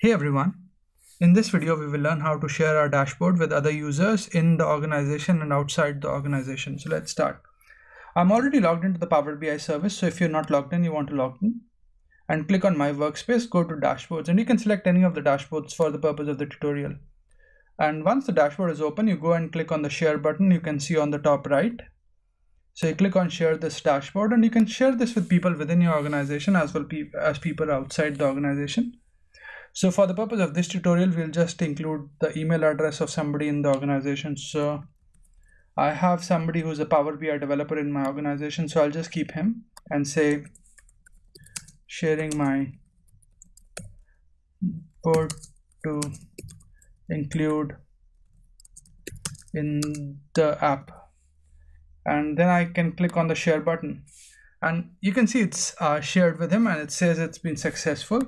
Hey everyone, in this video we will learn how to share our dashboard with other users in the organization and outside the organization. So let's start. I'm already logged into the Power BI service, so if you're not logged in, you want to log in and click on my workspace, go to dashboards and you can select any of the dashboards for the purpose of the tutorial. And once the dashboard is open, you go and click on the share button you can see on the top right. So you click on share this dashboard and you can share this with people within your organization as well as people outside the organization. So for the purpose of this tutorial, we'll just include the email address of somebody in the organization. So I have somebody who's a Power BI developer in my organization, so I'll just keep him and say sharing my board to include in the app. And then I can click on the share button. And you can see it's uh, shared with him and it says it's been successful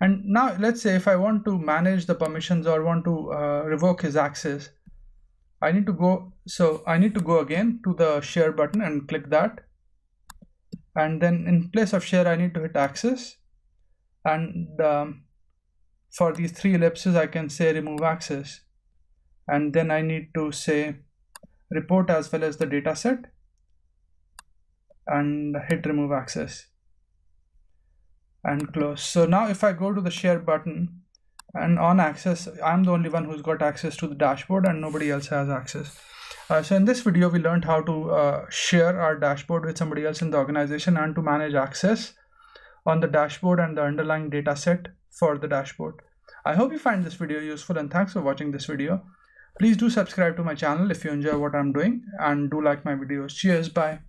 and now let's say if I want to manage the permissions or want to uh, revoke his access I need to go so I need to go again to the share button and click that. And then in place of share I need to hit access. And um, for these three ellipses I can say remove access. And then I need to say report as well as the data set and hit remove access and close. So now if I go to the share button and on access I'm the only one who's got access to the dashboard and nobody else has access. Uh, so in this video we learned how to uh, share our dashboard with somebody else in the organization and to manage access on the dashboard and the underlying data set for the dashboard. I hope you find this video useful and thanks for watching this video. Please do subscribe to my channel if you enjoy what I'm doing and do like my videos. Cheers. Bye